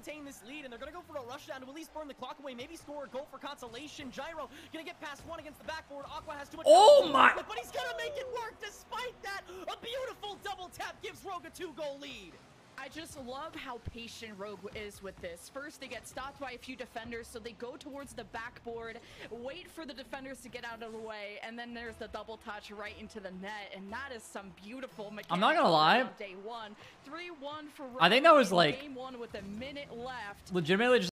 maintain this lead, and they're gonna go for a rush down to at least burn the clock away, maybe score a goal for consolation. Gyro gonna get past one against the backboard. Aqua has too much. Oh my- But he's gonna make it work despite that. A beautiful double tap gives Rogue a two-goal lead. I just love how patient Rogue is with this. First, they get stopped by a few defenders, so they go towards the backboard, wait for the defenders to get out of the way, and then there's the double touch right into the net, and that is some beautiful mechanics. I'm not gonna lie. Day one, three one for. Rogue I think that was, like, game one with a minute left. Legitimately, just